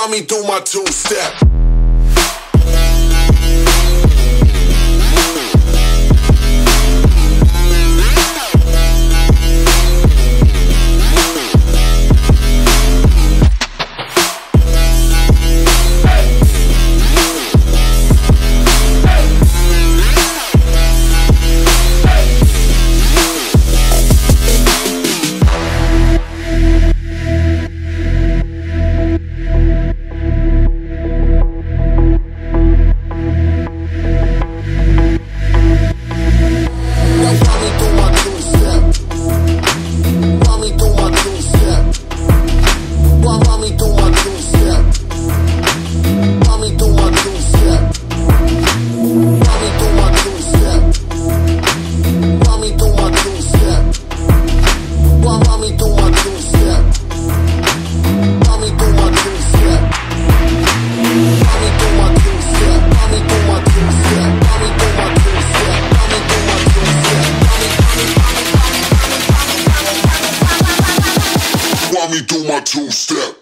Run me through my two Through my two step.